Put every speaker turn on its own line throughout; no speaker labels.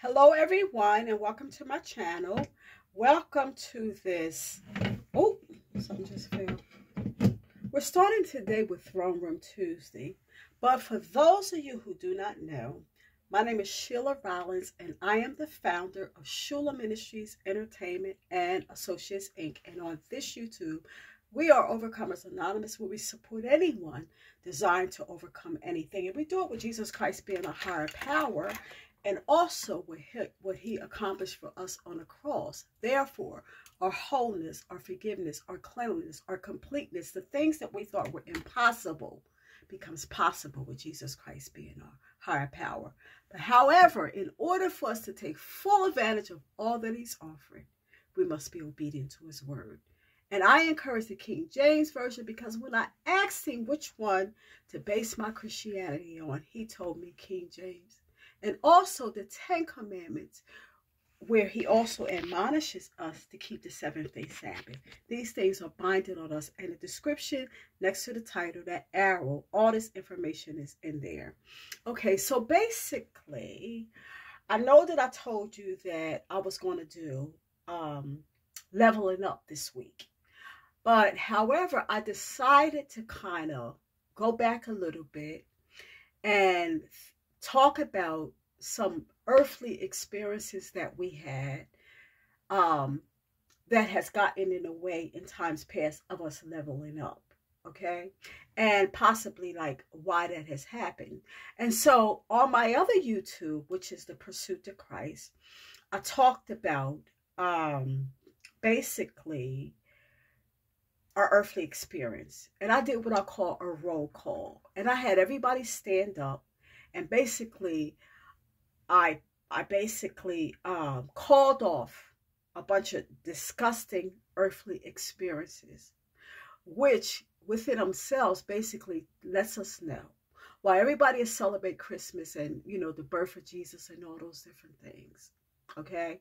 Hello everyone and welcome to my channel. Welcome to this, oh, something just fell. We're starting today with Throne Room Tuesday. But for those of you who do not know, my name is Sheila Rollins and I am the founder of Shula Ministries Entertainment and Associates Inc. And on this YouTube, we are Overcomers Anonymous where we support anyone designed to overcome anything. And we do it with Jesus Christ being a higher power and also what he, accomplished for us on the cross. Therefore, our wholeness, our forgiveness, our cleanliness, our completeness, the things that we thought were impossible becomes possible with Jesus Christ being our higher power. But however, in order for us to take full advantage of all that he's offering, we must be obedient to his word. And I encourage the King James Version because when I asked him which one to base my Christianity on, he told me King James and also the Ten Commandments, where he also admonishes us to keep the seventh day Sabbath. These things are binding on us, and the description next to the title, that arrow, all this information is in there. Okay, so basically, I know that I told you that I was going to do um, leveling up this week. But however, I decided to kind of go back a little bit and talk about some earthly experiences that we had um, that has gotten in the way in times past of us leveling up okay? And possibly like why that has happened. And so on my other youtube which is the pursuit to christ i talked about um basically our earthly experience. And i did what i call a roll call. And i had everybody stand up and basically I I basically um, called off a bunch of disgusting earthly experiences, which within themselves basically lets us know why everybody is celebrate Christmas and you know the birth of Jesus and all those different things. Okay,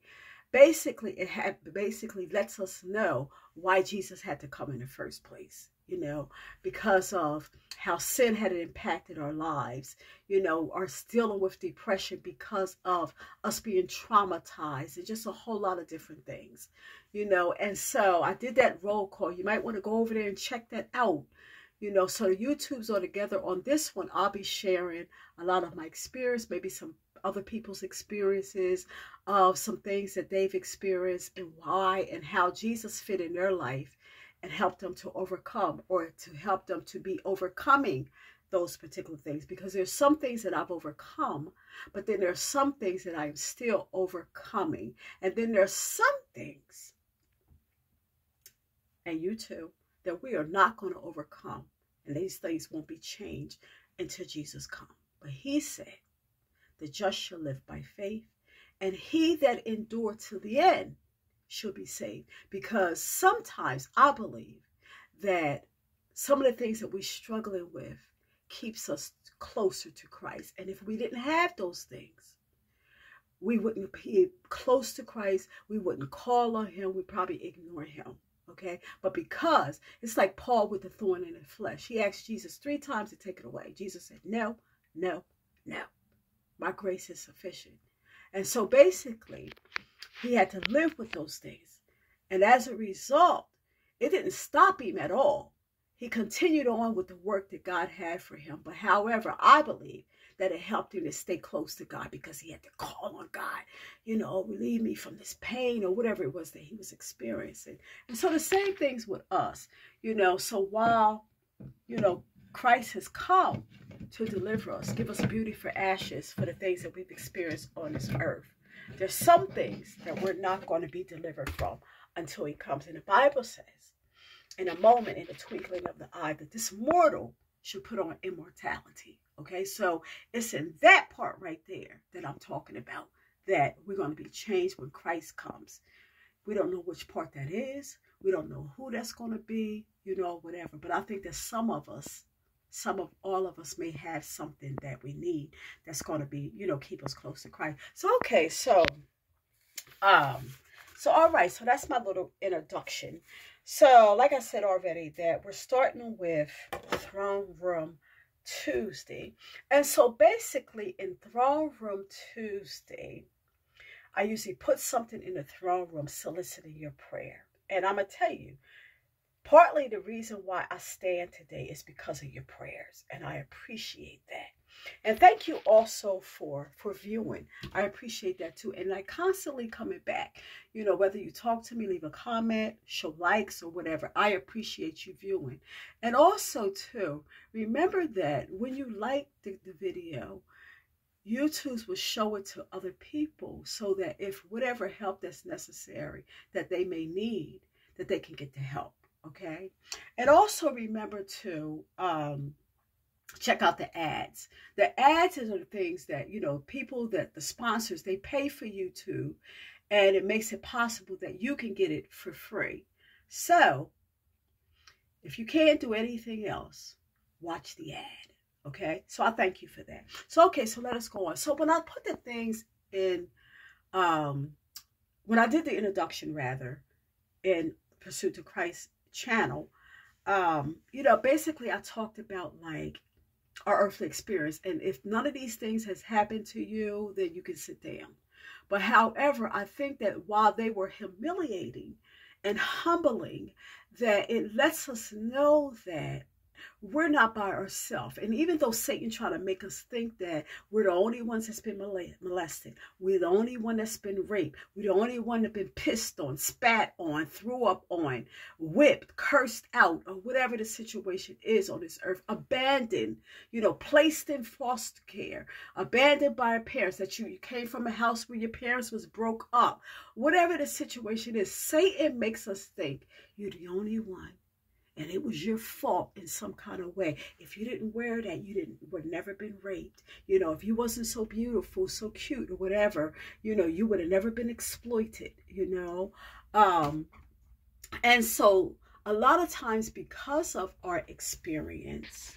basically it had basically lets us know why Jesus had to come in the first place you know, because of how sin had impacted our lives, you know, are dealing with depression because of us being traumatized and just a whole lot of different things, you know. And so I did that roll call. You might want to go over there and check that out, you know. So the YouTubes are together. On this one, I'll be sharing a lot of my experience, maybe some other people's experiences of some things that they've experienced and why and how Jesus fit in their life and help them to overcome or to help them to be overcoming those particular things because there's some things that I've overcome, but then there's some things that I'm still overcoming. And then there's some things, and you too, that we are not going to overcome. And these things won't be changed until Jesus comes. But he said, the just shall live by faith, and he that endure to the end should be saved. Because sometimes I believe that some of the things that we're struggling with keeps us closer to Christ. And if we didn't have those things, we wouldn't be close to Christ. We wouldn't call on him. We'd probably ignore him. Okay. But because it's like Paul with the thorn in the flesh, he asked Jesus three times to take it away. Jesus said, No, no, no. My grace is sufficient. And so basically, he had to live with those things. And as a result, it didn't stop him at all. He continued on with the work that God had for him. But however, I believe that it helped him to stay close to God because he had to call on God, you know, relieve me from this pain or whatever it was that he was experiencing. And so the same things with us, you know. So while, you know, Christ has come to deliver us, give us beauty for ashes for the things that we've experienced on this earth. There's some things that we're not going to be delivered from until he comes. And the Bible says, in a moment, in the twinkling of the eye, that this mortal should put on immortality. Okay, so it's in that part right there that I'm talking about that we're going to be changed when Christ comes. We don't know which part that is. We don't know who that's going to be, you know, whatever. But I think that some of us some of all of us may have something that we need that's going to be, you know, keep us close to Christ. So, okay, so, um, so, all right, so that's my little introduction. So, like I said already, that we're starting with Throne Room Tuesday. And so, basically, in Throne Room Tuesday, I usually put something in the throne room soliciting your prayer. And I'm going to tell you, partly the reason why I stand today is because of your prayers. And I appreciate that. And thank you also for for viewing. I appreciate that too. And like constantly coming back, you know, whether you talk to me, leave a comment, show likes or whatever, I appreciate you viewing. And also too, remember that when you like the, the video, YouTube will show it to other people so that if whatever help that's necessary that they may need, that they can get the help. Okay. And also remember to um check out the ads. The ads are the things that, you know, people that the sponsors, they pay for YouTube and it makes it possible that you can get it for free. So if you can't do anything else, watch the ad. Okay. So I thank you for that. So, okay. So let us go on. So when I put the things in, um, when I did the introduction rather in Pursuit to Christ channel, um, you know, basically I talked about like our earthly experience. And if none of these things has happened to you, then you can sit down. But however, I think that while they were humiliating and humbling, that it lets us know that we're not by ourselves. And even though Satan try to make us think that we're the only ones that's been molested, we're the only one that's been raped, we're the only one that's been pissed on, spat on, threw up on, whipped, cursed out, or whatever the situation is on this earth, abandoned, you know, placed in foster care, abandoned by our parents, that you, you came from a house where your parents was broke up, whatever the situation is, Satan makes us think you're the only one and it was your fault in some kind of way. If you didn't wear that, you didn't would never been raped. You know, if you wasn't so beautiful, so cute, or whatever, you know, you would have never been exploited. You know, um, and so a lot of times because of our experience,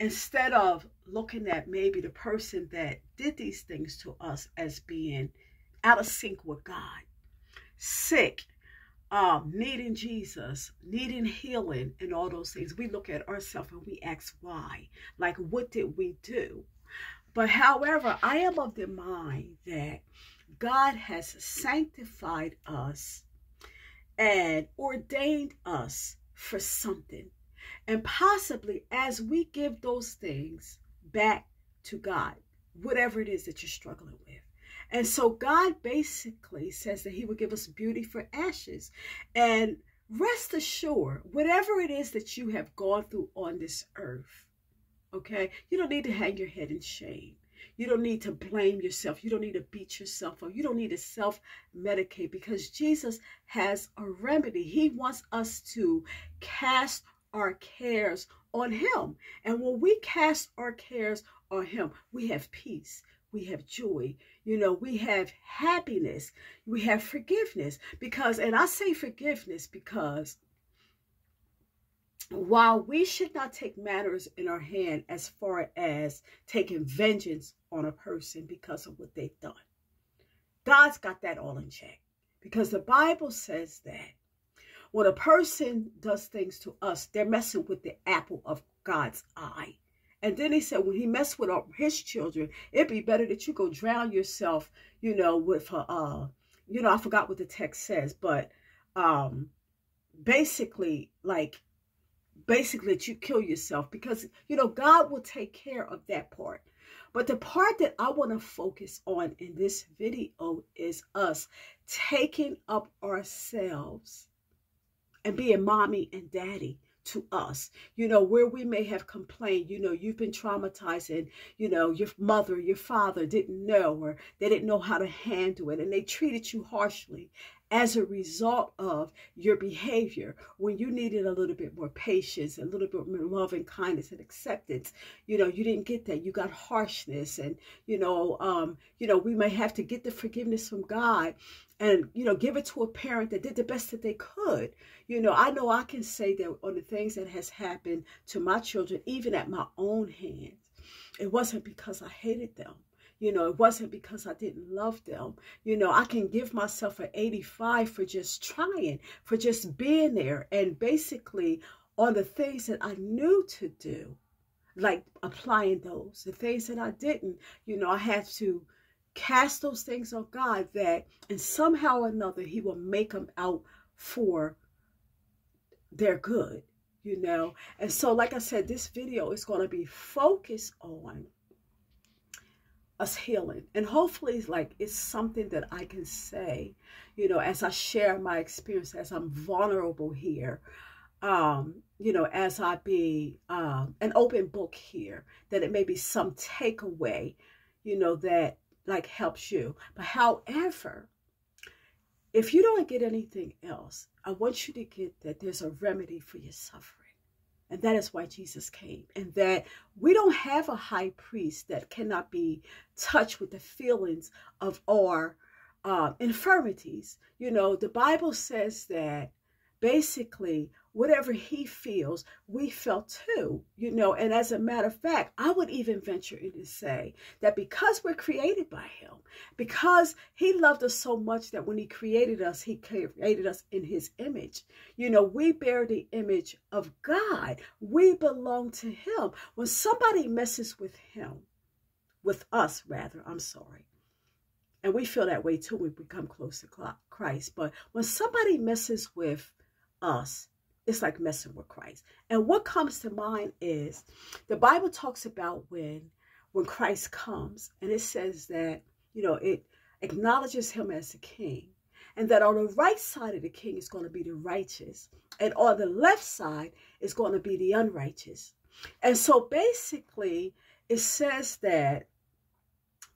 instead of looking at maybe the person that did these things to us as being out of sync with God, sick, um, needing Jesus, needing healing, and all those things. We look at ourselves and we ask why. Like, what did we do? But however, I am of the mind that God has sanctified us and ordained us for something. And possibly as we give those things back to God, whatever it is that you're struggling with, and so God basically says that he will give us beauty for ashes. And rest assured, whatever it is that you have gone through on this earth, okay, you don't need to hang your head in shame. You don't need to blame yourself. You don't need to beat yourself up. You don't need to self medicate because Jesus has a remedy. He wants us to cast our cares on Him. And when we cast our cares on Him, we have peace we have joy. You know, we have happiness. We have forgiveness. Because, and I say forgiveness because while we should not take matters in our hand as far as taking vengeance on a person because of what they've done, God's got that all in check. Because the Bible says that when a person does things to us, they're messing with the apple of God's eye. And then he said, when he messed with his children, it'd be better that you go drown yourself, you know, with a, uh, you know, I forgot what the text says, but um, basically, like, basically that you kill yourself because, you know, God will take care of that part. But the part that I want to focus on in this video is us taking up ourselves and being mommy and daddy to us, you know, where we may have complained, you know, you've been traumatized and, you know, your mother, your father didn't know or they didn't know how to handle it and they treated you harshly as a result of your behavior when you needed a little bit more patience a little bit more love and kindness and acceptance you know you didn't get that. You got harshness and you know um you know we may have to get the forgiveness from god and you know give it to a parent that did the best that they could. You know i know i can say that on the things that has happened to my children even at my own hands it wasn't because i hated them you know it wasn't because i didn't love them you know i can give myself an 85 for just trying for just being there and basically on the things that i knew to do like applying those the things that i didn't you know i had to cast those things on God that, and somehow or another, He will make them out for their good, you know. And so, like I said, this video is going to be focused on us healing. And hopefully, like, it's something that I can say, you know, as I share my experience, as I'm vulnerable here, um, you know, as I be um, an open book here, that it may be some takeaway, you know, that like helps you. But however, if you don't get anything else, I want you to get that there's a remedy for your suffering. And that is why Jesus came. And that we don't have a high priest that cannot be touched with the feelings of our uh, infirmities. You know, the Bible says that basically whatever he feels, we felt too, you know. And as a matter of fact, I would even venture in to say that because we're created by him, because he loved us so much that when he created us, he created us in his image. You know, we bear the image of God. We belong to him. When somebody messes with him, with us rather, I'm sorry. And we feel that way too when we come close to Christ. But when somebody messes with us, it's like messing with Christ. And what comes to mind is the Bible talks about when when Christ comes and it says that, you know, it acknowledges him as the king and that on the right side of the king is going to be the righteous and on the left side is going to be the unrighteous. And so basically it says that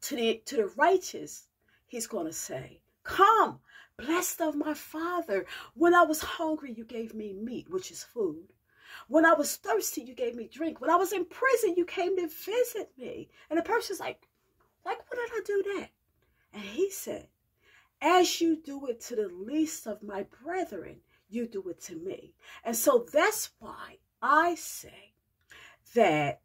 to the to the righteous he's going to say, "Come, Blessed of my Father. When I was hungry, you gave me meat, which is food. When I was thirsty, you gave me drink. When I was in prison, you came to visit me. And the person's like, like, what did I do that? And he said, as you do it to the least of my brethren, you do it to me. And so that's why I say that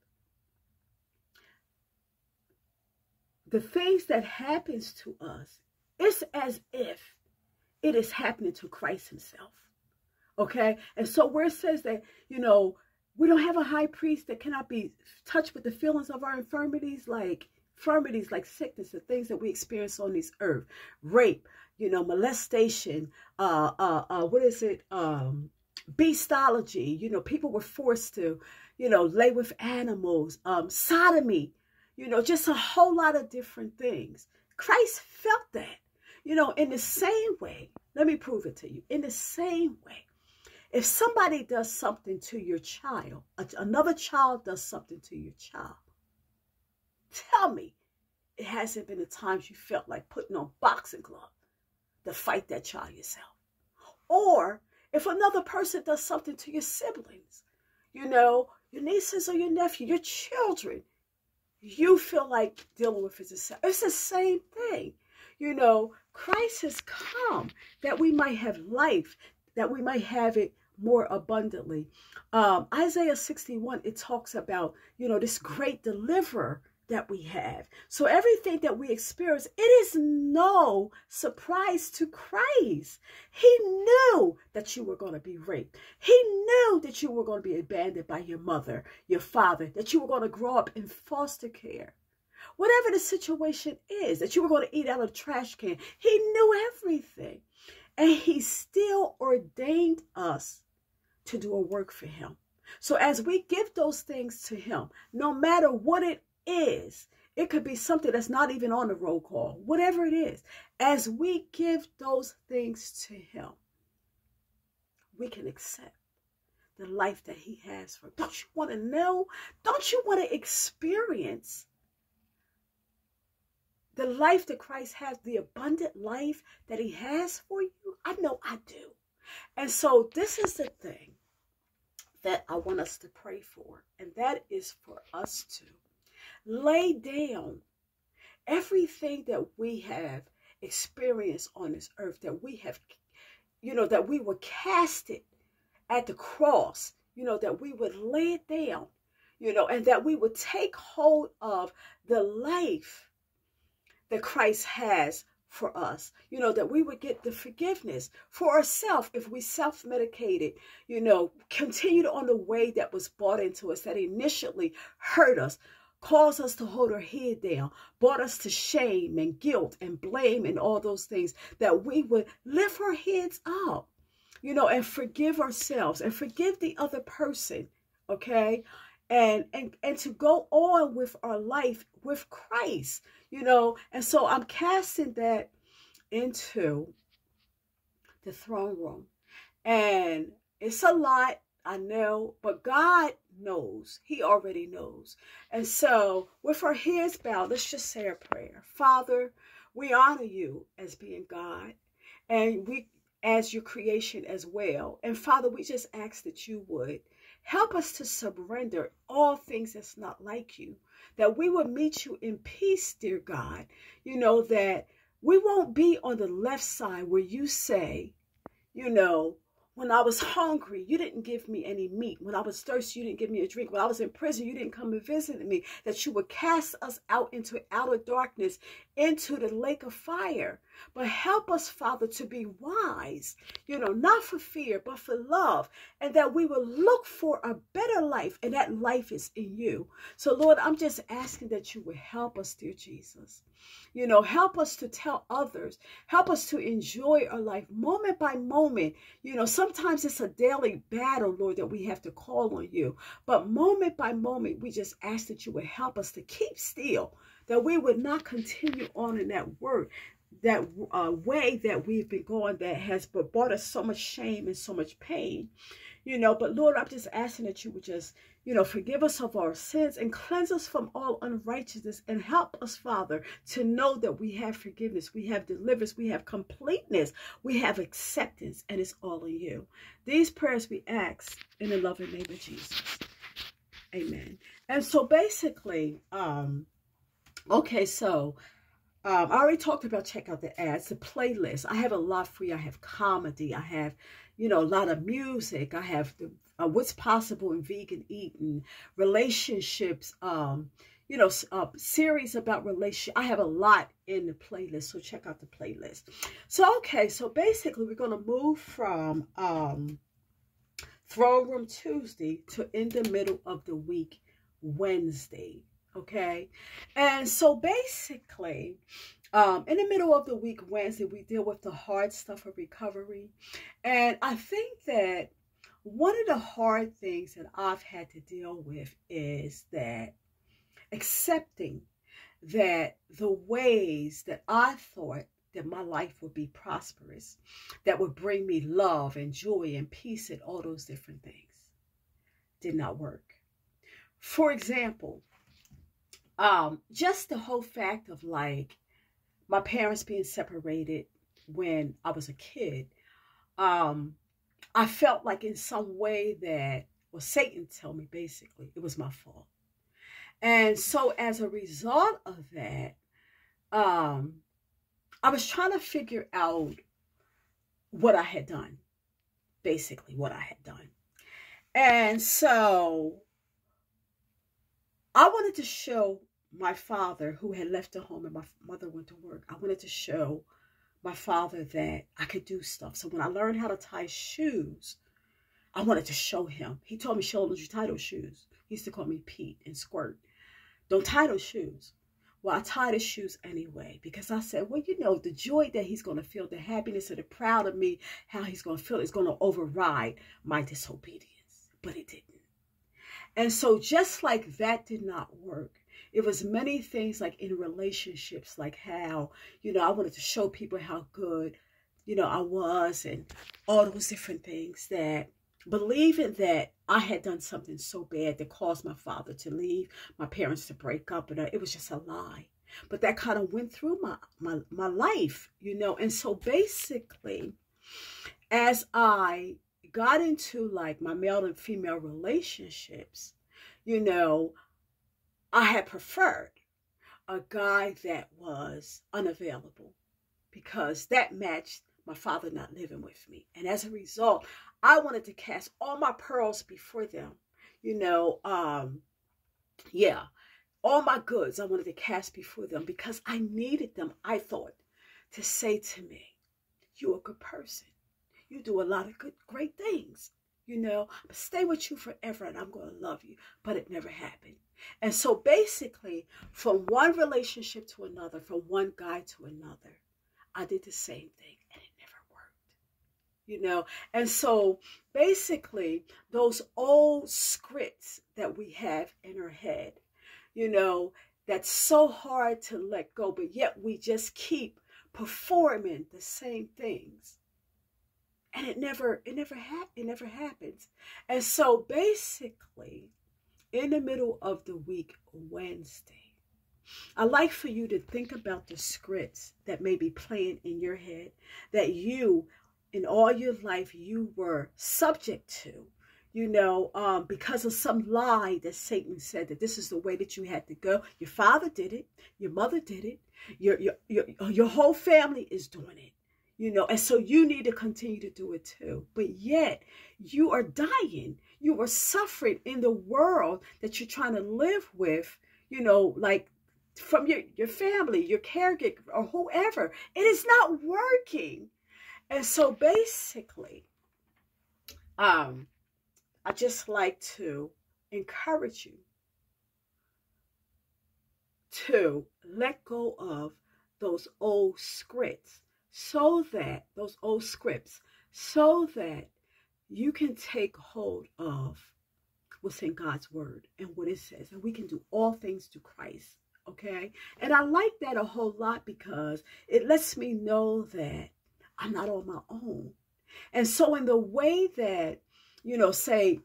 the things that happens to us, it's as if it is happening to Christ himself. Okay? And so where it says that, you know, we don't have a high priest that cannot be touched with the feelings of our infirmities, like infirmities like sickness, the things that we experience on this earth, rape, you know, molestation, uh, uh, uh, what is it? Um, beastology, you know, people were forced to, you know, lay with animals, um, sodomy, you know, just a whole lot of different things. Christ felt that. You know, in the same way, let me prove it to you. In the same way, if somebody does something to your child, another child does something to your child, tell me it hasn't been the times you felt like putting on boxing gloves to fight that child yourself. Or if another person does something to your siblings, you know, your nieces or your nephew, your children, you feel like dealing with it. yourself. It's the same thing. You know, Christ has come that we might have life, that we might have it more abundantly. Um, Isaiah 61, it talks about, you know, this great deliverer that we have. So everything that we experience, it is no surprise to Christ. He knew that you were going to be raped. He knew that you were going to be abandoned by your mother, your father, that you were going to grow up in foster care whatever the situation is, that you were going to eat out of trash can. He knew everything. And he still ordained us to do a work for him. So as we give those things to him, no matter what it is, it could be something that's not even on the roll call, whatever it is. As we give those things to him, we can accept the life that he has for. Don't you want to know? Don't you want to experience the life that Christ has, the abundant life that he has for you? I know I do. And so this is the thing that I want us to pray for, and that is for us to lay down everything that we have experienced on this earth, that we have, you know, that we were casted at the cross, you know, that we would lay it down, you know, and that we would take hold of the life that Christ has for us. You know, that we would get the forgiveness for ourselves if we self medicated, you know, continued on the way that was brought into us that initially hurt us, caused us to hold our head down, brought us to shame and guilt and blame and all those things, that we would lift our heads up, you know, and forgive ourselves and forgive the other person, okay? And, and and to go on with our life with Christ, you know. And so I'm casting that into the throne room. And it's a lot, I know, but God knows. He already knows. And so, with our heads bowed, let's just say a prayer. Father, we honor you as being God, and we as your creation as well. And Father, we just ask that you would help us to surrender all things that's not like you, that we would meet you in peace, dear God. You know, that we won't be on the left side where you say, you know, when I was hungry, you didn't give me any meat. When I was thirsty, you didn't give me a drink. When I was in prison, you didn't come and visit me. That you would cast us out into outer darkness, into the lake of fire. But help us, Father, to be wise, you know, not for fear, but for love, and that we will look for a better life, and that life is in you. So, Lord, I'm just asking that you would help us, dear Jesus. You know, help us to tell others, help us to enjoy our life moment by moment. You know, sometimes it's a daily battle, Lord, that we have to call on you. But moment by moment, we just ask that you would help us to keep still, that we would not continue on in that word, that uh, way that we've been going that has brought us so much shame and so much pain. You know, but Lord, I'm just asking that you would just you know, forgive us of our sins and cleanse us from all unrighteousness and help us, Father, to know that we have forgiveness, we have deliverance, we have completeness, we have acceptance, and it's all in you. These prayers we ask in the loving name of Jesus. Amen. And so basically, um, okay, so um, I already talked about check out the ads, the playlist. I have a lot for you. I have comedy. I have, you know, a lot of music. I have the uh, what's possible in vegan eating, relationships, um, you know, uh, series about relationship. I have a lot in the playlist, so check out the playlist. So, okay, so basically we're going to move from um, Throne Room Tuesday to in the middle of the week Wednesday, okay? And so basically, um, in the middle of the week Wednesday, we deal with the hard stuff of recovery. And I think that one of the hard things that I've had to deal with is that accepting that the ways that I thought that my life would be prosperous, that would bring me love and joy and peace and all those different things, did not work. For example, um, just the whole fact of like my parents being separated when I was a kid, um, I felt like in some way that, well, Satan told me basically it was my fault. And so as a result of that, um, I was trying to figure out what I had done, basically what I had done. And so I wanted to show my father who had left the home and my mother went to work. I wanted to show my father that I could do stuff. So when I learned how to tie shoes, I wanted to show him. He told me, "Show you tie those shoes. He used to call me Pete and Squirt. Don't tie those shoes. Well, I tied his shoes anyway because I said, well, you know, the joy that he's going to feel, the happiness and the proud of me, how he's going to feel is going to override my disobedience. But it didn't. And so just like that did not work, it was many things like in relationships, like how, you know, I wanted to show people how good, you know, I was and all those different things that believing that I had done something so bad that caused my father to leave, my parents to break up, and uh, it was just a lie. But that kind of went through my, my, my life, you know. And so basically, as I got into like my male and female relationships, you know, I had preferred a guy that was unavailable because that matched my father not living with me. And as a result, I wanted to cast all my pearls before them. You know, um, yeah, all my goods I wanted to cast before them because I needed them, I thought, to say to me, you're a good person. You do a lot of good, great things. You know, stay with you forever and I'm going to love you. But it never happened. And so basically, from one relationship to another, from one guy to another, I did the same thing and it never worked. You know, and so basically, those old scripts that we have in our head, you know, that's so hard to let go, but yet we just keep performing the same things and it never it never ha- it never happens and so basically in the middle of the week wednesday i like for you to think about the scripts that may be playing in your head that you in all your life you were subject to you know, um, because of some lie that Satan said that this is the way that you had to go. Your father did it, your mother did it, your your your, your whole family is doing it. You know, and so you need to continue to do it too. But yet you are dying. You are suffering in the world that you're trying to live with, you know, like from your, your family, your caregiver, or whoever. It is not working. And so basically, um, I just like to encourage you to let go of those old scripts so that those old scripts so that you can take hold of what's in God's word and what it says and we can do all things through Christ okay and I like that a whole lot because it lets me know that I'm not on my own and so in the way that you know say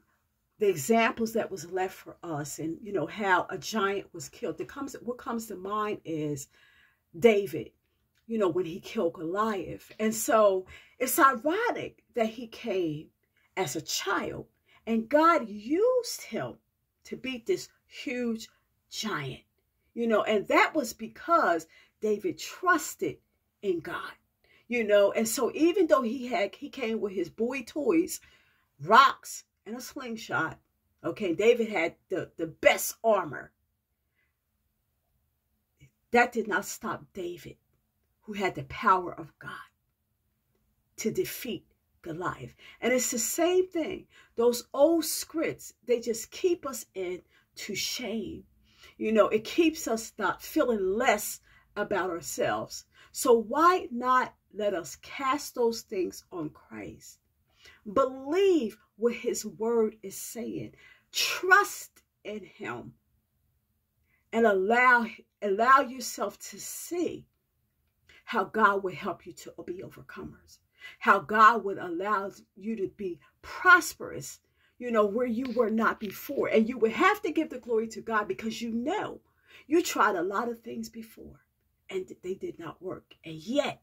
the examples that was left for us and you know how a giant was killed it comes what comes to mind is David you know, when he killed Goliath. And so it's ironic that he came as a child and God used him to beat this huge giant, you know, and that was because David trusted in God, you know, and so even though he had, he came with his boy toys, rocks, and a slingshot, okay, David had the, the best armor. That did not stop David who had the power of God to defeat Goliath. And it's the same thing. Those old scripts, they just keep us in to shame. You know, it keeps us not feeling less about ourselves. So why not let us cast those things on Christ? Believe what his word is saying. Trust in him and allow allow yourself to see how God will help you to be overcomers, how God would allow you to be prosperous, you know, where you were not before. And you would have to give the glory to God because you know you tried a lot of things before and they did not work. And yet,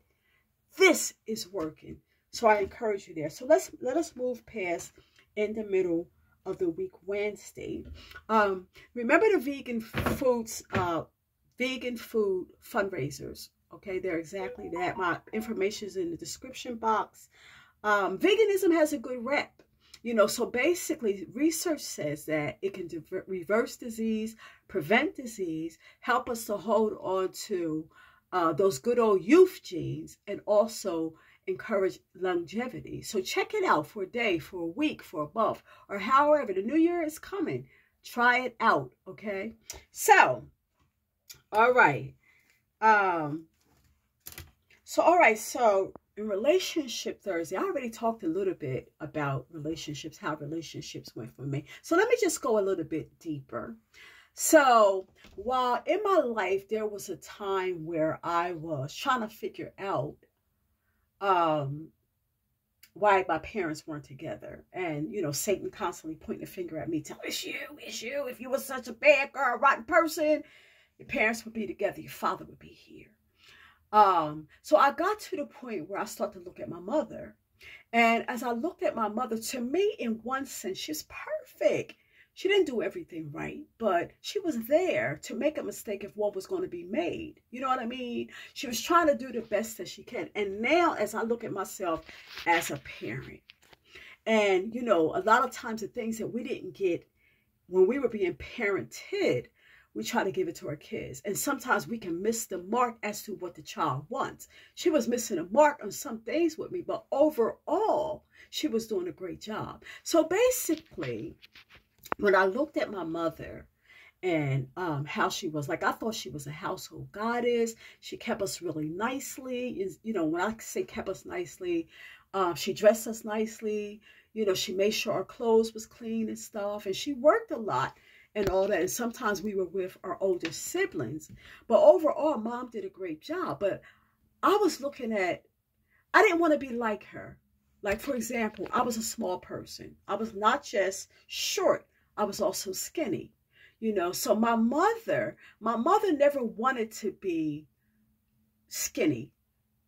this is working. So I encourage you there. So let's let us move past in the middle of the week Wednesday. Um, remember the vegan foods, uh, vegan food fundraisers. Okay, they're exactly that. My information is in the description box. Um, veganism has a good rep. You know, so basically, research says that it can reverse disease, prevent disease, help us to hold on to uh, those good old youth genes, and also encourage longevity. So check it out for a day, for a week, for a month, or however. The new year is coming. Try it out, okay? So, all right. Um, so, all right. So, in Relationship Thursday, I already talked a little bit about relationships, how relationships went for me. So, let me just go a little bit deeper. So, while in my life there was a time where I was trying to figure out um, why my parents weren't together, and you know, Satan constantly pointing a finger at me, telling it's you, it's you. If you were such a bad girl, rotten person, your parents would be together, your father would be here. Um, so I got to the point where I started to look at my mother. And as I looked at my mother, to me, in one sense, she's perfect. She didn't do everything right, but she was there to make a mistake if one was going to be made. You know what I mean? She was trying to do the best that she can. And now, as I look at myself as a parent, and you know, a lot of times the things that we didn't get when we were being parented we try to give it to our kids. And sometimes we can miss the mark as to what the child wants. She was missing a mark on some things with me, but overall, she was doing a great job. So basically, when I looked at my mother, and um, how she was like i thought she was a household goddess she kept us really nicely you know when i say kept us nicely um, she dressed us nicely you know she made sure our clothes was clean and stuff and she worked a lot and all that. And sometimes we were with our older siblings but overall mom did a great job. But i was looking at i didn't want to be like her. Like for example i was a small person. I was not just short i was also skinny you know? So my mother my mother never wanted to be skinny.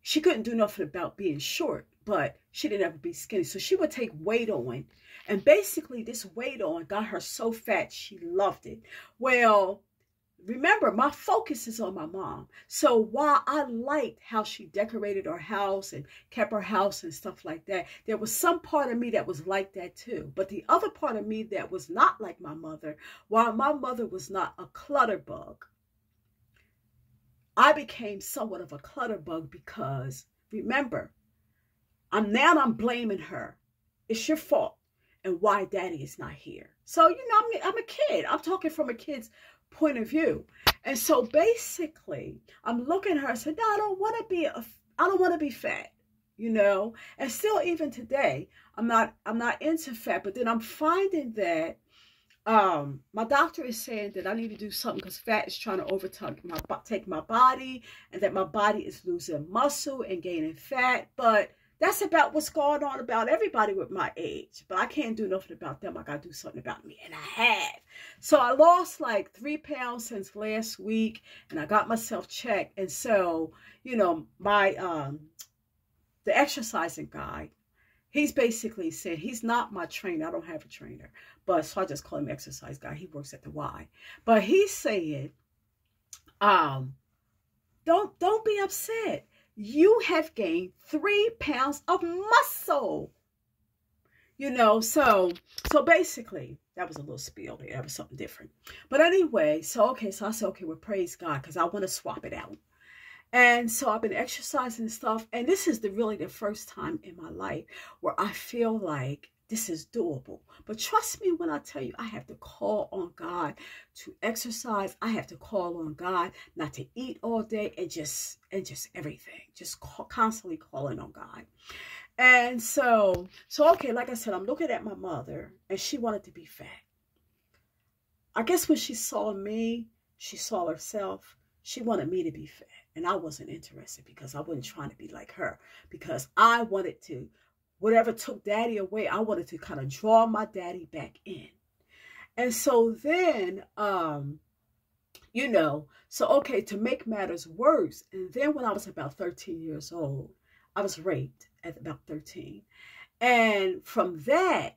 She couldn't do nothing about being short but she didn't ever be skinny. So she would take weight on. And basically this weight on got her so fat she loved it. Well remember my focus is on my mom. So while i liked how she decorated our house and kept her house and stuff like that there was some part of me that was like that too. But the other part of me that was not like my mother while my mother was not a clutter bug i became somewhat of a clutter bug because remember i'm now i'm blaming her it's your fault and why daddy is not here so you know i'm, I'm a kid i'm talking from a kid's point of view. And so basically, I'm looking at her and said, no, I don't want to be a, I don't want to be fat, you know. And still, even today, I'm not, I'm not into fat. But then I'm finding that um, my doctor is saying that I need to do something because fat is trying to overtake my take my body, and that my body is losing muscle and gaining fat. But that's about what's going on about everybody with my age. But I can't do nothing about them. I got to do something about me. And I have. So I lost like three pounds since last week. And I got myself checked. And so, you know, my, um, the exercising guy, he's basically said he's not my trainer. I don't have a trainer. But so I just call him exercise guy. He works at the Y. But he's saying, um, don't, don't be upset you have gained three pounds of muscle. You know, so so basically, that was a little spiel there. That was something different. But anyway, so okay, so I said, okay, well, praise God, because I want to swap it out. And so I've been exercising and stuff. And this is the really the first time in my life where I feel like this is doable. But trust me when I tell you, I have to call on God to exercise. I have to call on God not to eat all day and just and just everything. Just call, constantly calling on God. And so, so okay, like I said, I'm looking at my mother and she wanted to be fat. I guess when she saw me, she saw herself. She wanted me to be fat. And I wasn't interested because I wasn't trying to be like her. Because I wanted to whatever took daddy away, I wanted to kind of draw my daddy back in. And so then, um, you know, so okay, to make matters worse, and then when I was about 13 years old, I was raped at about 13. And from that,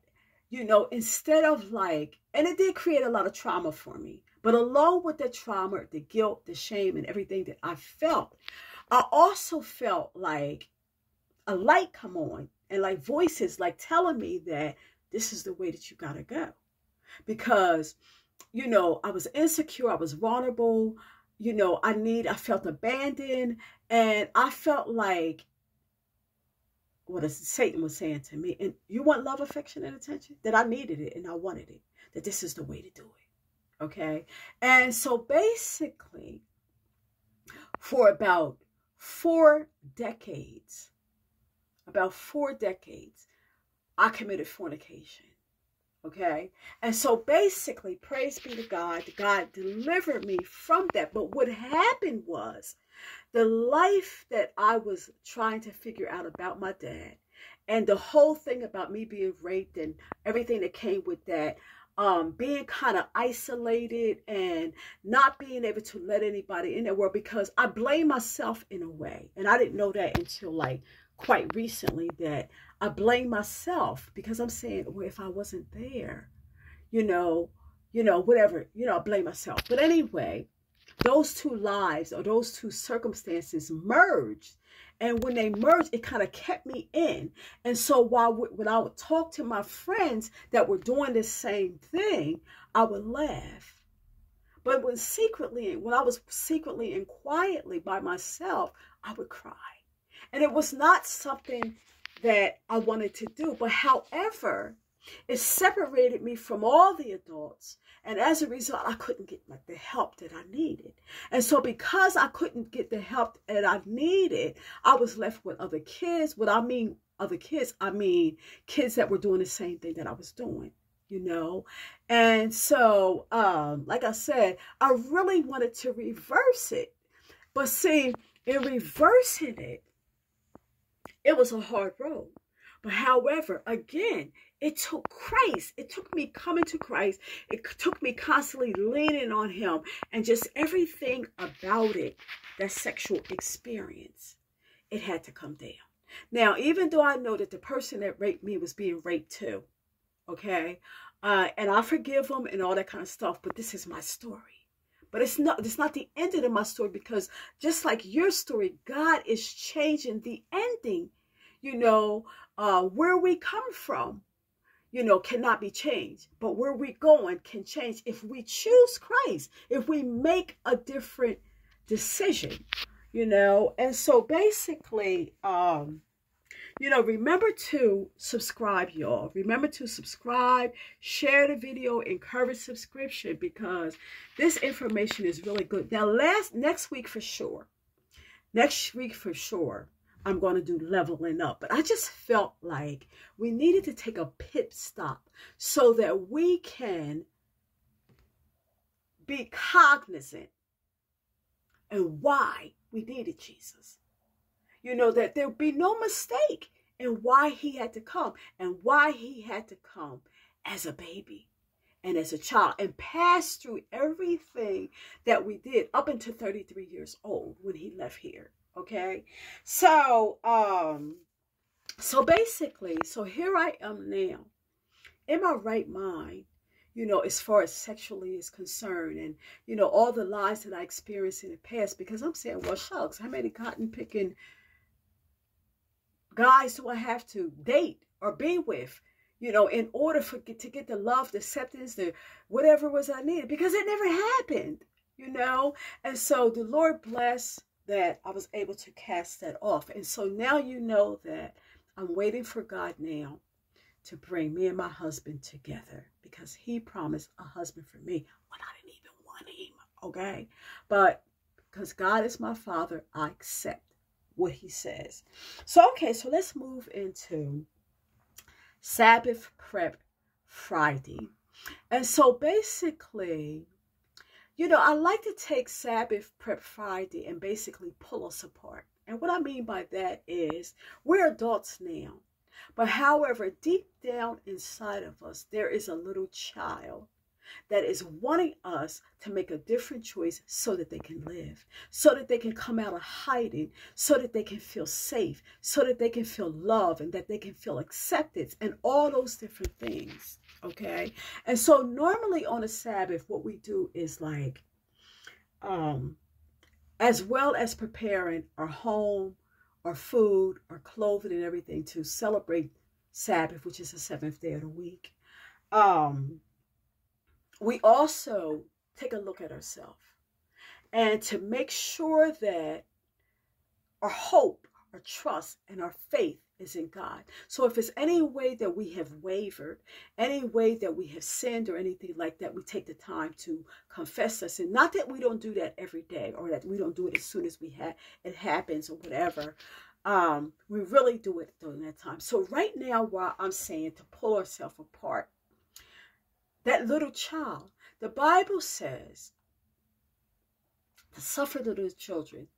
you know, instead of like, and it did create a lot of trauma for me, but along with the trauma, the guilt, the shame, and everything that I felt, I also felt like a light come on and like voices like telling me that this is the way that you got to go. Because, you know, I was insecure, I was vulnerable, you know, I need, I felt abandoned, and I felt like what Satan was saying to me. And you want love, affection, and attention? That I needed it and I wanted it. That this is the way to do it. Okay. And so basically, for about four decades, about four decades, I committed fornication. Okay. And so basically, praise be to God, God delivered me from that. But what happened was the life that I was trying to figure out about my dad and the whole thing about me being raped and everything that came with that, um, being kind of isolated and not being able to let anybody in the world because I blame myself in a way. And I didn't know that until like quite recently that I blame myself because I'm saying, well, if I wasn't there, you know, you know, whatever, you know, I blame myself. But anyway, those two lives or those two circumstances merged. And when they merged, it kind of kept me in. And so while when I would talk to my friends that were doing the same thing, I would laugh. But when secretly, when I was secretly and quietly by myself, I would cry. And it was not something that I wanted to do. But however, it separated me from all the adults. And as a result, I couldn't get like, the help that I needed. And so because I couldn't get the help that I needed, I was left with other kids. What I mean other kids, I mean kids that were doing the same thing that I was doing you know and so um like i said i really wanted to reverse it but see in reversing it it was a hard road but however again it took Christ. It took me coming to Christ. It took me constantly leaning on him and just everything about it, that sexual experience, it had to come down. Now, even though I know that the person that raped me was being raped too, okay, uh, and I forgive them and all that kind of stuff, but this is my story. But it's not it's not the ending of my story because just like your story, God is changing the ending. You know, uh, where we come from you know, cannot be changed. But where we're going can change if we choose Christ, if we make a different decision, you know. And so basically, um, you know, remember to subscribe, y'all. Remember to subscribe, share the video, encourage subscription because this information is really good. Now, last next week for sure, next week for sure, I'm going to do leveling up. But I just felt like we needed to take a pit stop so that we can be cognizant and why we needed Jesus. You know, that there be no mistake in why he had to come and why he had to come as a baby and as a child and pass through everything that we did up until 33 years old when he left here okay? So um so basically so here i am now. In my right mind you know as far as sexually is concerned and you know all the lies that i experienced in the past because i'm saying well shucks how many cotton picking guys do i have to date or be with you know in order for to get the love the acceptance the whatever was i needed because it never happened you know and so the lord bless that I was able to cast that off. And so now you know that I'm waiting for God now to bring me and my husband together because he promised a husband for me when I didn't even want him. Okay. But because God is my father, I accept what he says. So, okay, so let's move into Sabbath Prep Friday. And so basically, you know, I like to take Sabbath Prep Friday and basically pull us apart. And what I mean by that is we're adults now. But however, deep down inside of us, there is a little child that is wanting us to make a different choice so that they can live, so that they can come out of hiding, so that they can feel safe, so that they can feel love and that they can feel acceptance and all those different things okay? And so normally on a sabbath what we do is like um as well as preparing our home our food our clothing and everything to celebrate sabbath which is the seventh day of the week um we also take a look at ourselves and to make sure that our hope our trust and our faith is in God. So if it's any way that we have wavered, any way that we have sinned or anything like that, we take the time to confess us. And not that we don't do that every day or that we don't do it as soon as we have it happens or whatever. Um, we really do it during that time. So right now, while I'm saying to pull ourselves apart, that little child, the Bible says to suffer the little children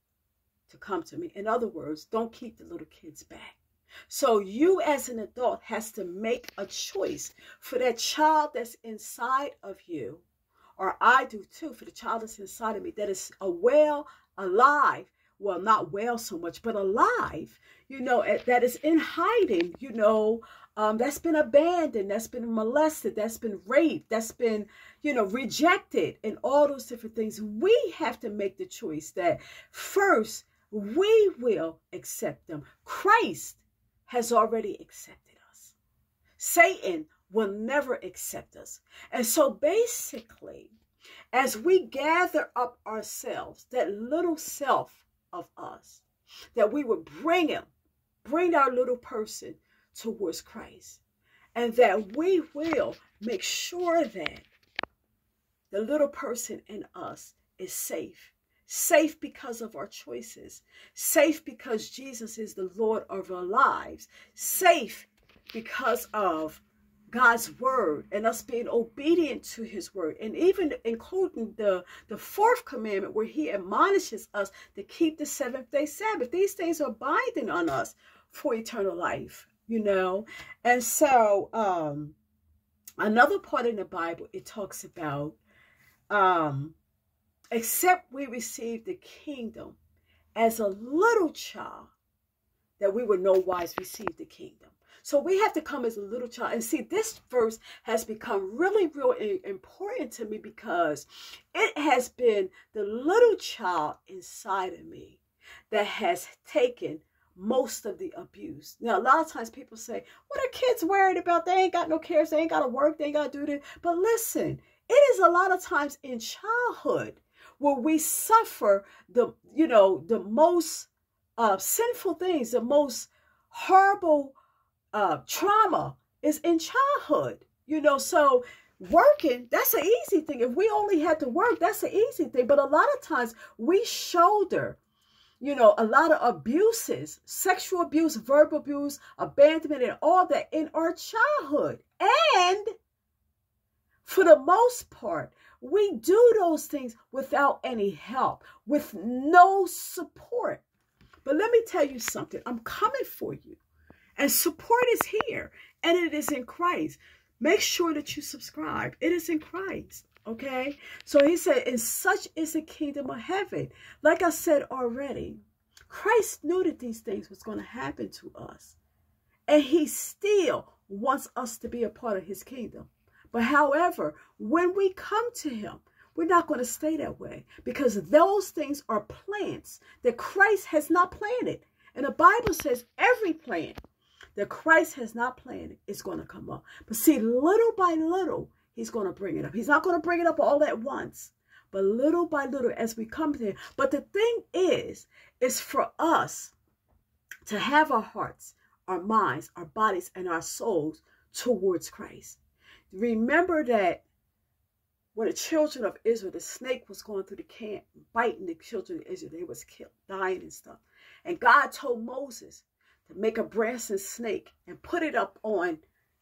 to come to me. In other words, don't keep the little kids back. So you as an adult has to make a choice for that child that's inside of you, or I do too, for the child that's inside of me, that is a well, alive, well, not well so much, but alive, you know, that is in hiding, you know, um, that's been abandoned, that's been molested, that's been raped, that's been, you know, rejected, and all those different things. We have to make the choice that first we will accept them. Christ has already accepted us. Satan will never accept us. And so basically, as we gather up ourselves, that little self of us, that we would bring him, bring our little person towards Christ, and that we will make sure that the little person in us is safe. Safe because of our choices. Safe because Jesus is the Lord of our lives. Safe because of God's word and us being obedient to his word and even including the the fourth commandment where he admonishes us to keep the seventh day Sabbath. These things are binding on us for eternal life, you know. And so um another part in the Bible it talks about um except we receive the kingdom as a little child that we would no wise receive the kingdom. So we have to come as a little child. And see, this verse has become really, really important to me because it has been the little child inside of me that has taken most of the abuse. Now, a lot of times people say, What are kids worried about? They ain't got no cares. They ain't got to work. They ain't got to do this. But listen, it is a lot of times in childhood where we suffer the, you know, the most uh, sinful things, the most horrible uh, trauma is in childhood, you know. So working, that's an easy thing. If we only had to work, that's an easy thing. But a lot of times we shoulder, you know, a lot of abuses, sexual abuse, verbal abuse, abandonment, and all that in our childhood. And for the most part, we do those things without any help, with no support. But let me tell you something. I'm coming for you. And support is here, and it is in Christ. Make sure that you subscribe. It is in Christ. Okay? So he said, and such is the kingdom of heaven. Like I said already, Christ knew that these things was going to happen to us. And he still wants us to be a part of his kingdom. But however, when we come to him, we're not going to stay that way because those things are plants that Christ has not planted. And the Bible says every plant that Christ has not planted is going to come up. But see, little by little, he's going to bring it up. He's not going to bring it up all at once, but little by little as we come him. But the thing is, is for us to have our hearts, our minds, our bodies, and our souls towards Christ. Remember that when the children of Israel, the snake was going through the camp, biting the children of Israel, they was killed, dying and stuff. And God told Moses, to make a brazen snake and put it up on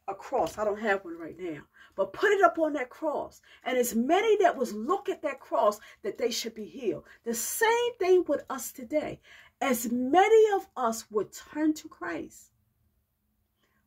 a cross. I don't have one right now, but put it up on that cross. And as many that was look at that cross that they should be healed. The same thing with us today. As many of us would turn to Christ,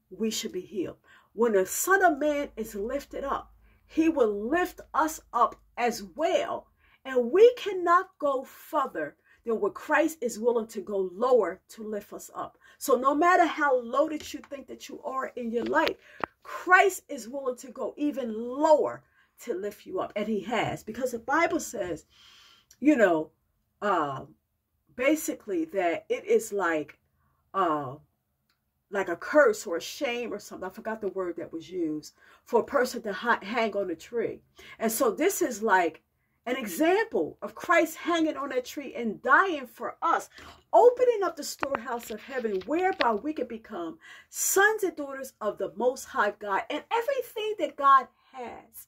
we should be healed. When the Son of Man is lifted up, he will lift us up as well. And we cannot go further than what Christ is willing to go lower to lift us up. So no matter how low that you think that you are in your life, Christ is willing to go even lower to lift you up. And he has, because the Bible says, you know, uh, basically that it is like, uh, like a curse or a shame or something. I forgot the word that was used for a person to hang on a tree. And so this is like an example of Christ hanging on that tree and dying for us, opening up the storehouse of heaven whereby we can become sons and daughters of the Most High God and everything that God has.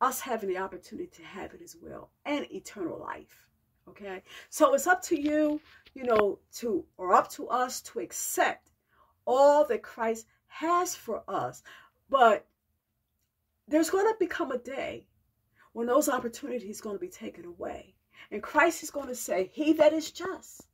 Us having the opportunity to have it as well and eternal life. Okay, so it's up to you, you know, to or up to us to accept all that Christ has for us. But there's going to become a day when those opportunities are going to be taken away. And Christ is going to say, he that is just,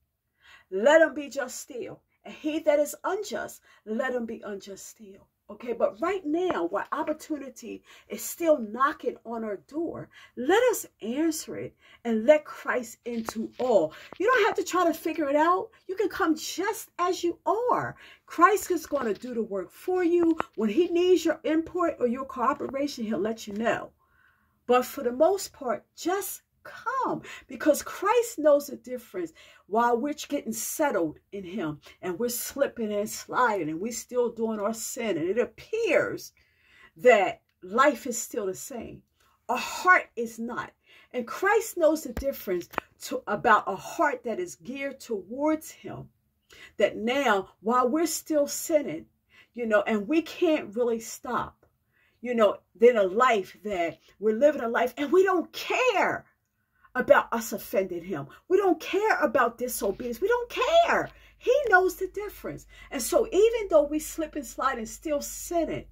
let him be just still. And he that is unjust, let him be unjust still. Okay, but right now, while opportunity is still knocking on our door, let us answer it and let Christ into all. You don't have to try to figure it out. You can come just as you are. Christ is going to do the work for you. When he needs your input or your cooperation, he'll let you know. But for the most part, just come because Christ knows the difference while we're getting settled in him and we're slipping and sliding and we're still doing our sin and it appears that life is still the same. A heart is not. And Christ knows the difference to about a heart that is geared towards him. That now, while we're still sinning, you know, and we can't really stop, you know, then a life that we're living a life and we don't care about us offending him. We don't care about disobedience. We don't care. He knows the difference. And so even though we slip and slide and still sin it,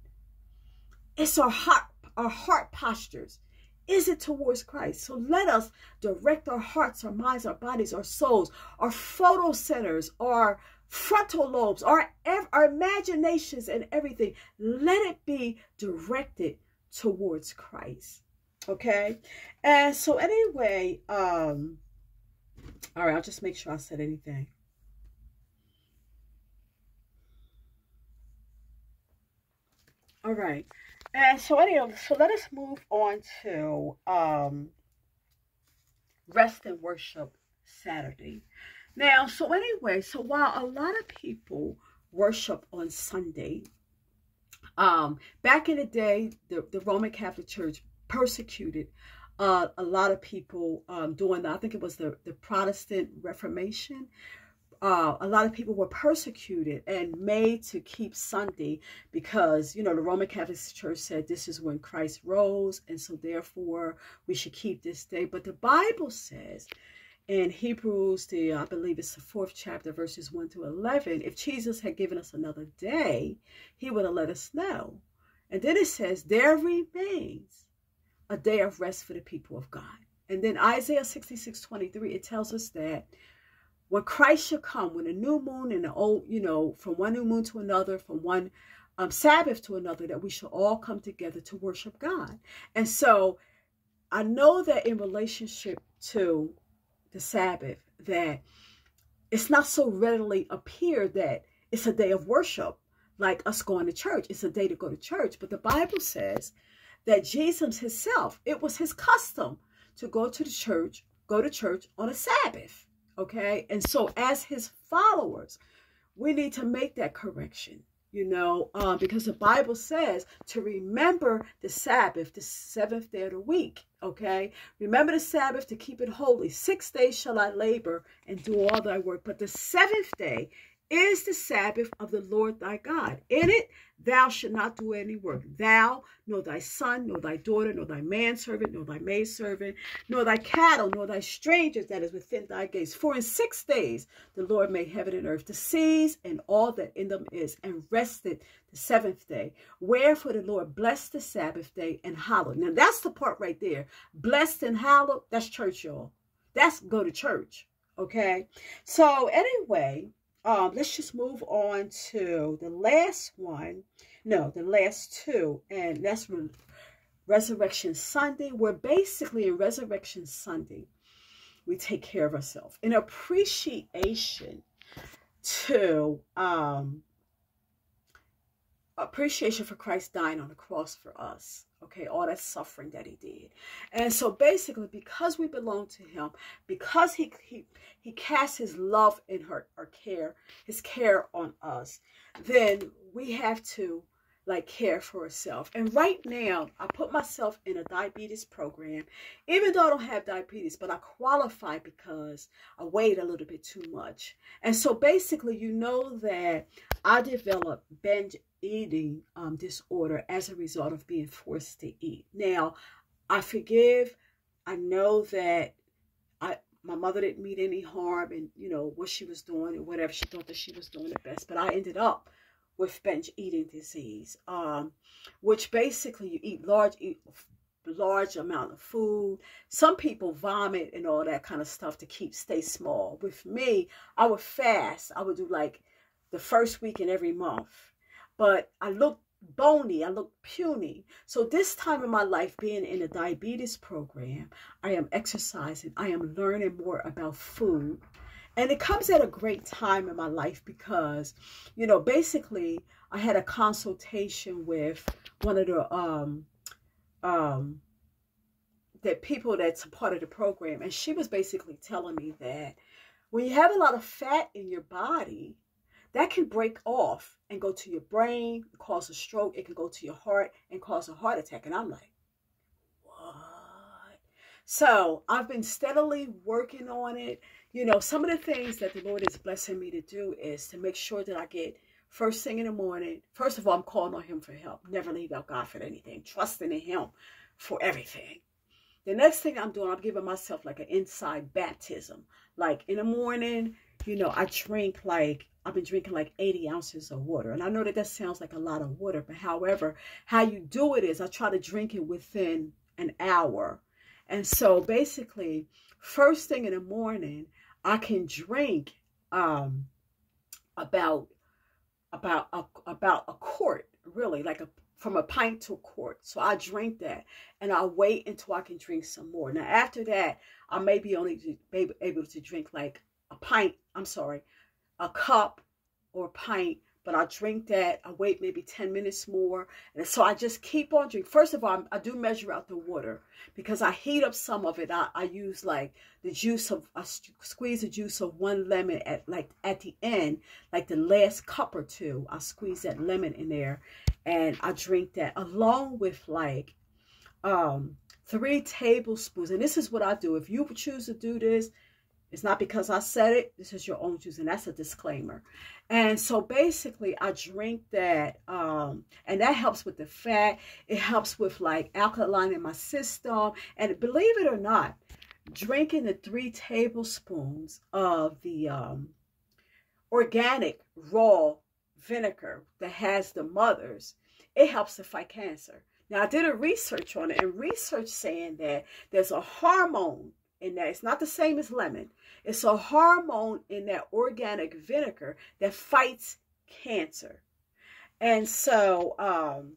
it's our heart, our heart postures. Is it towards Christ? So let us direct our hearts, our minds, our bodies, our souls, our photo centers, our frontal lobes, our, our imaginations and everything. Let it be directed towards Christ. Okay. And so anyway, um, all right, I'll just make sure I said anything. All right. And so anyway, so let us move on to um, rest and worship Saturday. Now, so anyway, so while a lot of people worship on Sunday, um, back in the day, the, the Roman Catholic Church persecuted uh, a lot of people um, during, the, I think it was the, the Protestant Reformation. Uh, a lot of people were persecuted and made to keep Sunday because, you know, the Roman Catholic Church said this is when Christ rose, and so therefore we should keep this day. But the Bible says in Hebrews, the I believe it's the fourth chapter, verses 1 to 11, if Jesus had given us another day, he would have let us know. And then it says, there remains a day of rest for the people of God. And then Isaiah 66, 23, it tells us that when Christ shall come, when a new moon and the old, you know, from one new moon to another, from one um, Sabbath to another, that we shall all come together to worship God. And so I know that in relationship to the Sabbath, that it's not so readily appear that it's a day of worship like us going to church. It's a day to go to church. But the Bible says that Jesus himself, it was his custom to go to the church, go to church on a Sabbath. Okay. And so as his followers, we need to make that correction, you know, um, because the Bible says to remember the Sabbath, the seventh day of the week. Okay. Remember the Sabbath to keep it holy. Six days shall I labor and do all thy work. But the seventh day is the Sabbath of the Lord thy God. In it thou shalt not do any work. Thou, nor thy son, nor thy daughter, nor thy manservant, nor thy maidservant, nor thy cattle, nor thy strangers that is within thy gates. For in six days the Lord made heaven and earth, the seas and all that in them is, and rested the seventh day. Wherefore the Lord blessed the Sabbath day and hallowed. Now that's the part right there. Blessed and hallowed, that's church, y'all. That's go to church. Okay. So anyway, um, let's just move on to the last one. No, the last two. And that's Re Resurrection Sunday. We're basically in Resurrection Sunday. We take care of ourselves. In appreciation to um, appreciation for Christ dying on the cross for us. Okay, all that suffering that he did. And so basically, because we belong to him, because he he, he cast his love and her our care, his care on us, then we have to like care for herself. And right now, I put myself in a diabetes program, even though I don't have diabetes, but I qualify because I weighed a little bit too much. And so basically, you know that I developed binge eating um, disorder as a result of being forced to eat. Now, I forgive. I know that I my mother didn't mean any harm and you know what she was doing and whatever she thought that she was doing the best but i ended up with binge eating disease, um, which basically you eat large, large amount of food. Some people vomit and all that kind of stuff to keep stay small. With me, I would fast. I would do like the first week in every month, but I look bony, I look puny. So this time in my life, being in a diabetes program, I am exercising. I am learning more about food. And it comes at a great time in my life because, you know, basically I had a consultation with one of the um um that people that's a part of the program and she was basically telling me that when you have a lot of fat in your body that can break off and go to your brain, cause a stroke. It can go to your heart and cause a heart attack. And I'm like, what? So I've been steadily working on it. You know, some of the things that the Lord is blessing me to do is to make sure that I get first thing in the morning. First of all, I'm calling on Him for help. Never leave out God for anything. Trusting in Him for everything. The next thing I'm doing, I'm giving myself like an inside baptism. Like in the morning, you know, I drink like, I've been drinking like 80 ounces of water. And I know that that sounds like a lot of water, but however, how you do it is I try to drink it within an hour. And so basically, first thing in the morning, I can drink um, about about a, about a quart, really, like a from a pint to a quart. So I drink that and I wait until I can drink some more. Now, after that, I may be only able to drink like a pint, I'm sorry, a cup or a pint but I drink that. I wait maybe 10 minutes more. And so I just keep on drinking. First of all, I do measure out the water because I heat up some of it. I, I use like the juice of, I squeeze the juice of one lemon at like at the end, like the last cup or two. I squeeze that lemon in there and I drink that along with like um, three tablespoons. And this is what I do. If you choose to do this, it's not because I said it. This is your own juice, and That's a disclaimer. And so basically, I drink that, um, and that helps with the fat. It helps with like alkaline in my system. And believe it or not, drinking the three tablespoons of the um, organic raw vinegar that has the mothers, it helps to fight cancer. Now, I did a research on it, and research saying that there's a hormone in that. It's not the same as lemon. It's a hormone in that organic vinegar that fights cancer. And so, um,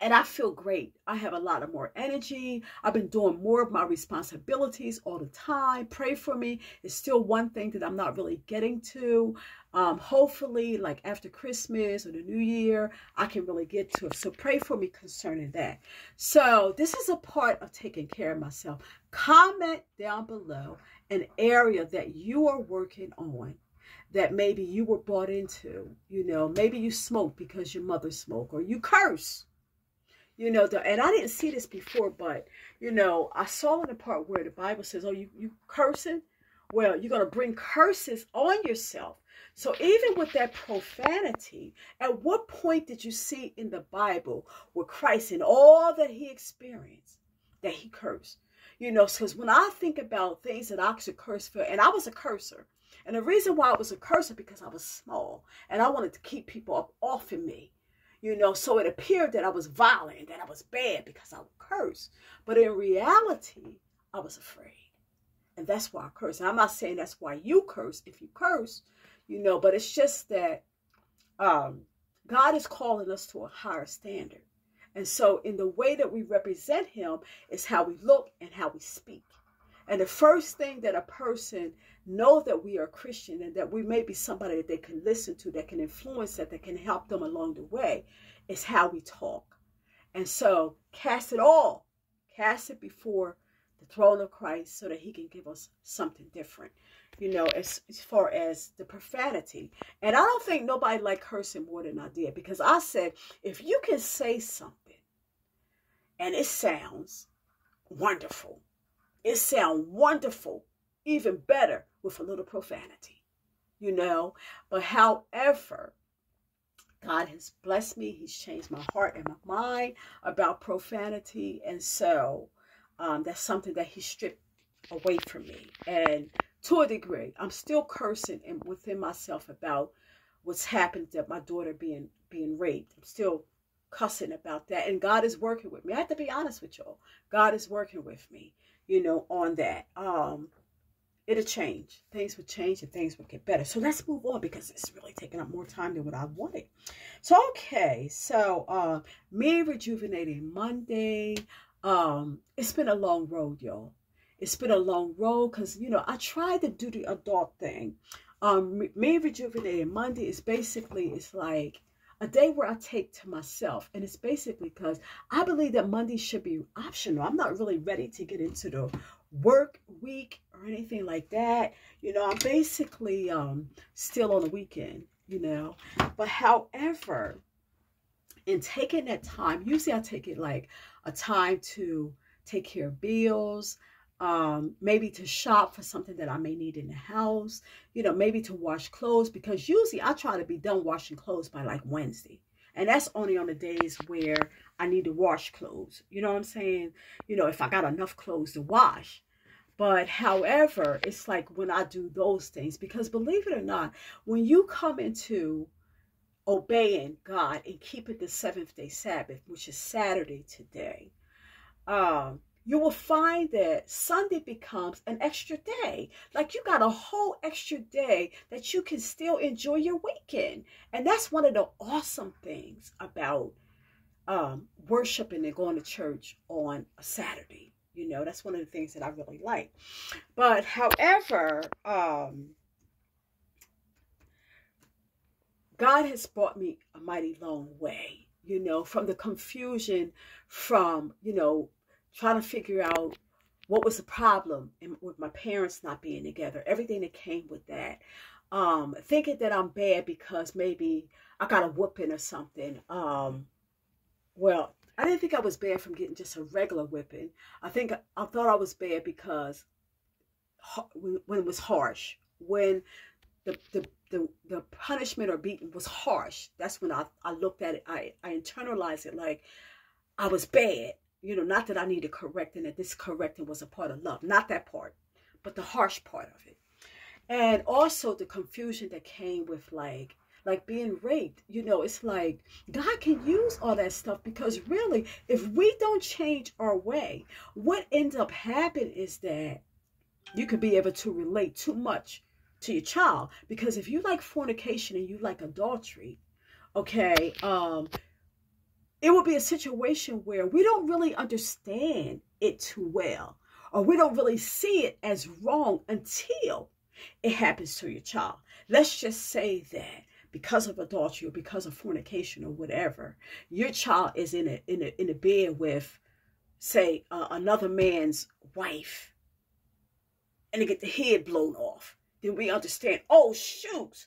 and I feel great. I have a lot of more energy. I've been doing more of my responsibilities all the time. Pray for me. It's still one thing that I'm not really getting to. Um, hopefully, like after Christmas or the New Year, I can really get to it. So pray for me concerning that. So this is a part of taking care of myself. Comment down below an area that you are working on that maybe you were bought into. You know, maybe you smoke because your mother smoked or you curse you know, the, and I didn't see this before, but, you know, I saw in the part where the Bible says, oh, you, you cursing? Well, you're going to bring curses on yourself. So even with that profanity, at what point did you see in the Bible where Christ and all that he experienced, that he cursed? You know, because when I think about things that I could curse for, and I was a cursor, and the reason why I was a cursor because I was small, and I wanted to keep people up off of me you know, so it appeared that I was violent, that I was bad because I would curse. But in reality, I was afraid. And that's why I curse. And I'm not saying that's why you curse if you curse, you know, but it's just that um, God is calling us to a higher standard. And so in the way that we represent him is how we look and how we speak. And the first thing that a person know that we are Christian and that we may be somebody that they can listen to, that can influence that, that can help them along the way, is how we talk. And so cast it all, cast it before the throne of Christ so that he can give us something different, you know, as, as far as the profanity. And I don't think nobody liked cursing more than I did because I said, if you can say something and it sounds wonderful, it sounds wonderful, even better with a little profanity, you know. But however, God has blessed me. He's changed my heart and my mind about profanity. And so um, that's something that he stripped away from me. And to a degree, I'm still cursing and within myself about what's happened to my daughter being being raped. I'm still cussing about that. And God is working with me. I have to be honest with y'all. God is working with me you know, on that. Um, it'll change. Things will change and things will get better. So let's move on because it's really taking up more time than what I wanted. So, okay. So, uh, me rejuvenating Monday. Um, it's been a long road, y'all. It's been a long road because, you know, I tried to do the adult thing. Um, me rejuvenating Monday is basically, it's like, a day where I take to myself. And it's basically because I believe that Monday should be optional. I'm not really ready to get into the work week or anything like that. You know, I'm basically um, still on the weekend. you know. But however, in taking that time, usually I take it like a time to take care of bills, um, maybe to shop for something that I may need in the house, you know, maybe to wash clothes because usually I try to be done washing clothes by like Wednesday. And that's only on the days where I need to wash clothes. You know what I'm saying? You know, if I got enough clothes to wash. But however, it's like when I do those things, because believe it or not, when you come into obeying God and keeping the seventh day Sabbath, which is Saturday today, um, you will find that Sunday becomes an extra day. Like you got a whole extra day that you can still enjoy your weekend. And that's one of the awesome things about um, worshiping and going to church on a Saturday. You know, that's one of the things that I really like. But however, um, God has brought me a mighty long way, you know, from the confusion from, you know, trying to figure out what was the problem with my parents not being together, everything that came with that. Um, thinking that I'm bad because maybe I got a whooping or something. Um, well, I didn't think I was bad from getting just a regular whipping. I think I thought I was bad because when it was harsh, when the, the, the, the punishment or beating was harsh, that's when I, I looked at it. I, I internalized it like I was bad you know, not that I needed correcting, that this correcting was a part of love, not that part, but the harsh part of it. And also the confusion that came with like, like being raped, you know, it's like God can use all that stuff because really, if we don't change our way, what ends up happening is that you could be able to relate too much to your child because if you like fornication and you like adultery, okay, um, it will be a situation where we don't really understand it too well, or we don't really see it as wrong until it happens to your child. Let's just say that because of adultery or because of fornication or whatever, your child is in a in a in a bed with, say, uh, another man's wife, and they get the head blown off. Then we understand. Oh shoot,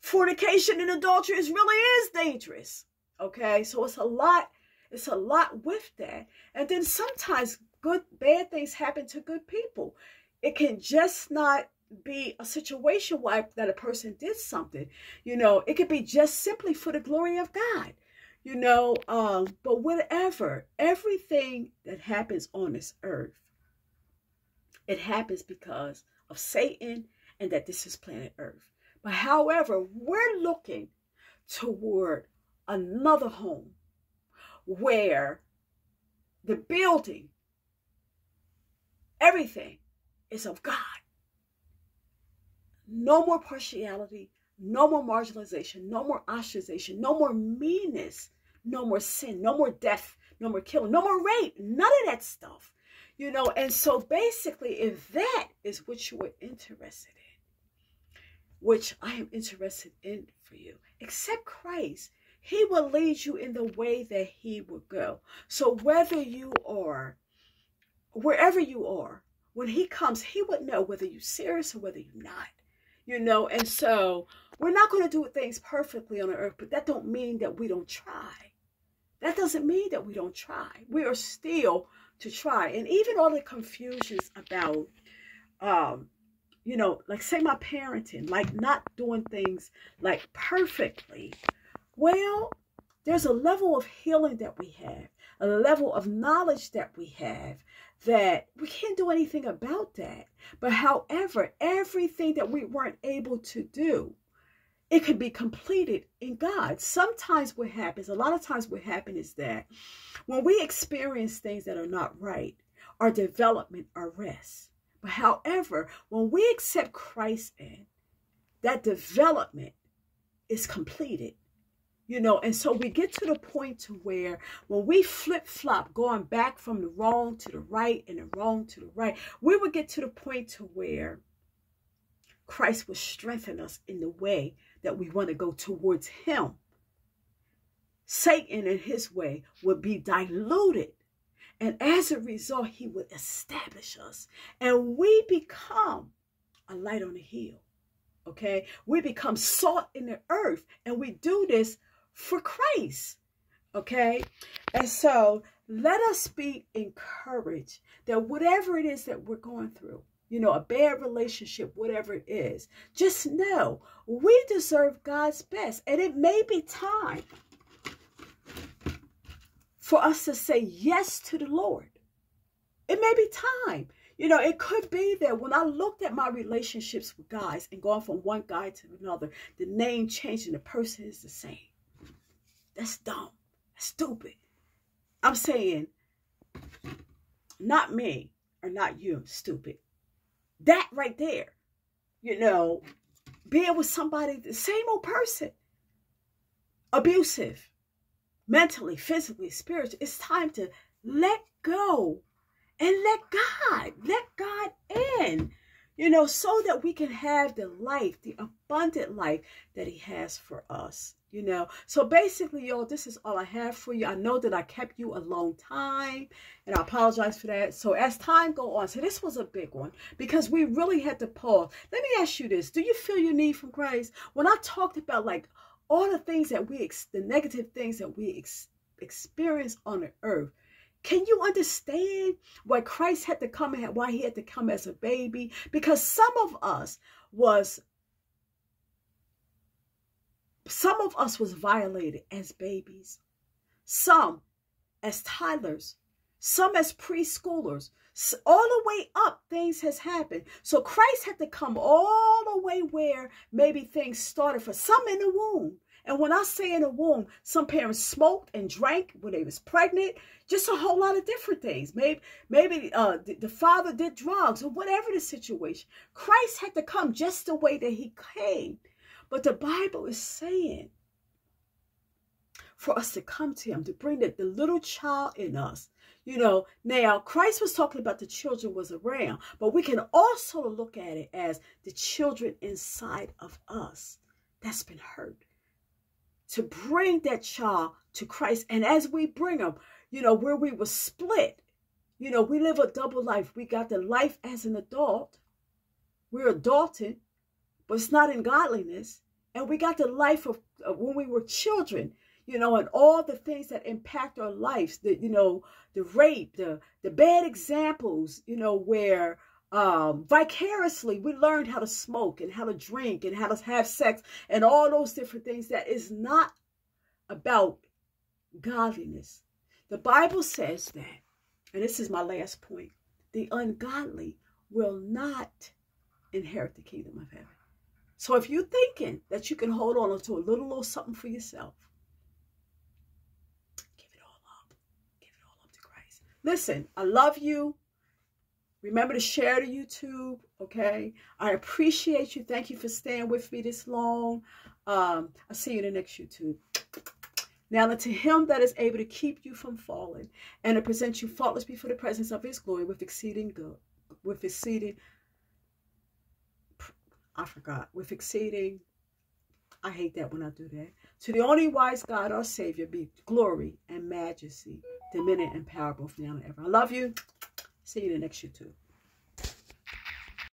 fornication and adultery is really is dangerous. Okay, so it's a lot, it's a lot with that. And then sometimes good, bad things happen to good people. It can just not be a situation where that a person did something. You know, it could be just simply for the glory of God. You know, um, but whatever, everything that happens on this earth, it happens because of Satan and that this is planet Earth. But however, we're looking toward another home where the building, everything is of God. No more partiality, no more marginalization, no more ostracization, no more meanness, no more sin, no more death, no more killing, no more rape, none of that stuff. You know, and so basically, if that is what you were interested in, which I am interested in for you, accept Christ he will lead you in the way that he would go. So whether you are, wherever you are, when he comes, he would know whether you're serious or whether you're not. You know, and so we're not going to do things perfectly on earth, but that don't mean that we don't try. That doesn't mean that we don't try. We are still to try. And even all the confusions about um, you know, like say my parenting, like not doing things like perfectly, well, there's a level of healing that we have, a level of knowledge that we have that we can't do anything about that. But however, everything that we weren't able to do, it could be completed in God. Sometimes what happens, a lot of times what happens is that when we experience things that are not right, our development arrests. But however, when we accept Christ in, that development is completed you know and so we get to the point to where when we flip-flop going back from the wrong to the right and the wrong to the right we would get to the point to where christ will strengthen us in the way that we want to go towards him satan in his way would be diluted and as a result he would establish us and we become a light on the hill Okay. We become salt in the earth and we do this for Christ. Okay. And so let us be encouraged that whatever it is that we're going through, you know, a bad relationship, whatever it is, just know we deserve God's best. And it may be time for us to say yes to the Lord. It may be time. You know, it could be that when I looked at my relationships with guys and going from one guy to another, the name changing, the person is the same. That's dumb. That's stupid. I'm saying, not me or not you, stupid. That right there, you know, being with somebody, the same old person, abusive, mentally, physically, spiritually. It's time to let go and let God, let God in, you know, so that we can have the life, the abundant life that He has for us, you know. So basically, y'all, this is all I have for you. I know that I kept you a long time, and I apologize for that. So as time go on, so this was a big one because we really had to pause. Let me ask you this: Do you feel your need from Christ? When I talked about like all the things that we, the negative things that we ex experience on the earth can you understand why Christ had to come and why he had to come as a baby? Because some of us was some of us was violated as babies. Some as toddlers, some as preschoolers. All the way up, things has happened. So Christ had to come all the way where maybe things started for some in the womb. And when I say in the womb, some parents smoked and drank when they was pregnant, just a whole lot of different things. Maybe maybe uh, the, the father did drugs or whatever the situation. Christ had to come just the way that he came. But the Bible is saying for us to come to him, to bring the, the little child in us. You know, now Christ was talking about the children was around, but we can also look at it as the children inside of us that's been hurt to bring that child to Christ. And as we bring them, you know, where we were split, you know, we live a double life. We got the life as an adult. We're adulting, but it's not in godliness. And we got the life of, when we were children, you know, and all the things that impact our lives, the, you know, the rape, the, the bad examples, you know, where um, vicariously we learned how to smoke and how to drink and how to have sex and all those different things that is not about godliness. The bible says that and this is my last point the ungodly will not inherit the kingdom of heaven. So if you're thinking that you can hold on to a little little something for yourself give it all up. Give it all up to christ. Listen i love you Remember to share to YouTube, okay? I appreciate you. Thank you for staying with me this long. Um, I'll see you in the next YouTube. Now unto him that is able to keep you from falling and to present you faultless before the presence of his glory with exceeding good, with exceeding, I forgot, with exceeding, I hate that when I do that. To the only wise God, our Savior, be glory and majesty, dominion and power both now and ever. I love you. See you in the next YouTube.